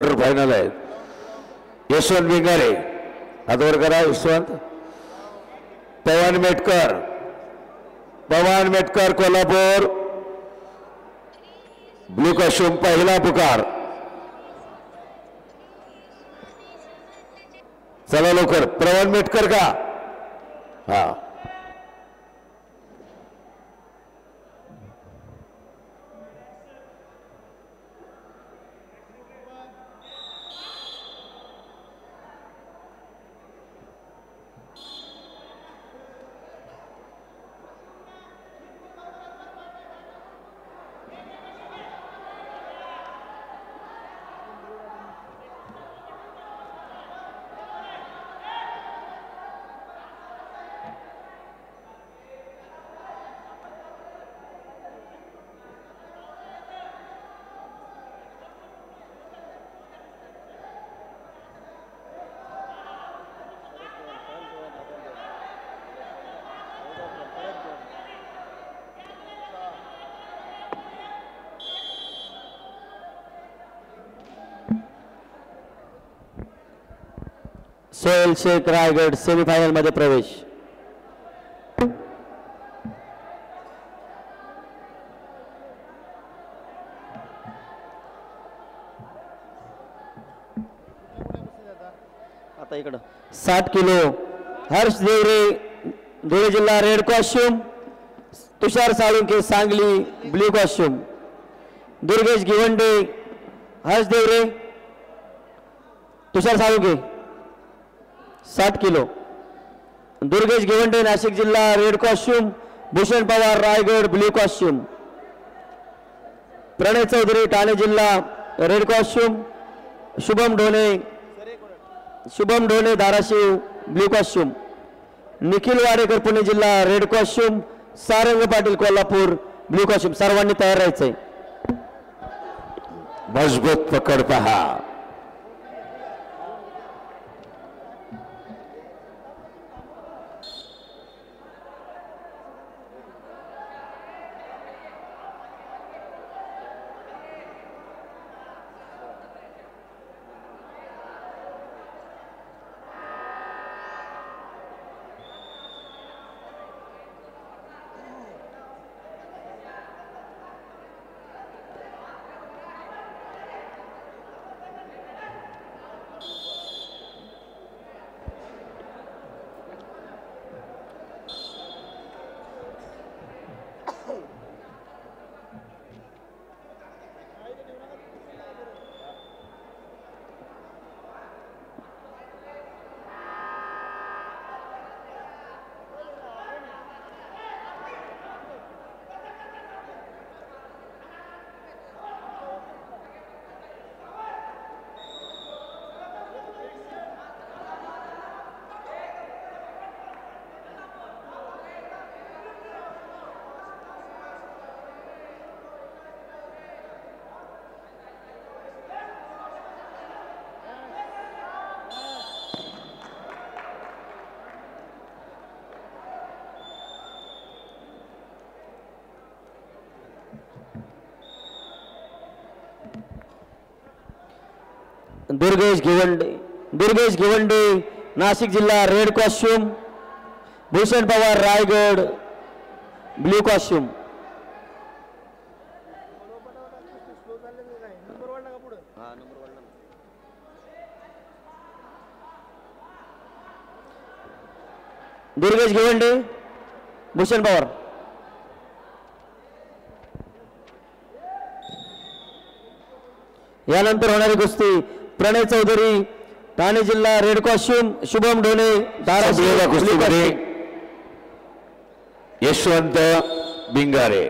Quarter final आहेत यशवंत बिंगारे हातवर करा यशवंत. पवन मेटकर. पवन मेटकर कोल्हापूर. ब्लू कॉस्ट्युम पहिला पुकार. चला लवकर. प्रवन मेटकर का? हा. सोहेल शेख रायगड सेमीफायनलमध्ये प्रवेश. आता इकडं. साठ किलो. हर्ष देवरे धुळे जिल्हा red costume Tushar Salunke Sangli blue costume Durgesh Givande Harsh Deore Tushar Salunke साठ किलो. दुर्गेश गिवंडे नाशिक जिल्हा red costume Bhushan Pawar Raigad blue costume Pranay Chaudhari Thane जिल्हा red costume Shubham Dhone Shubham Dhone Dharashiv blue costume Nikhil Wadekar Pune जिल्हा red costume Sarang Patil Kolhapur blue costume सर्वांनी तयार राहायचंय. मजबूत पकड पहा. दुर्गेश गिवंडे दुर्गेश गिवंडे नाशिक जिल्हा red costume Bhushan Pawar Raigad blue costume Durgesh Givande Bhushan Pawar. यानंतर होणारी कुस्ती प्रणय चौधरी ठाणे जिल्हा रेड कॉस्ट्युम शुभम ढोणे धाराशिव. यशवंत बिंगारे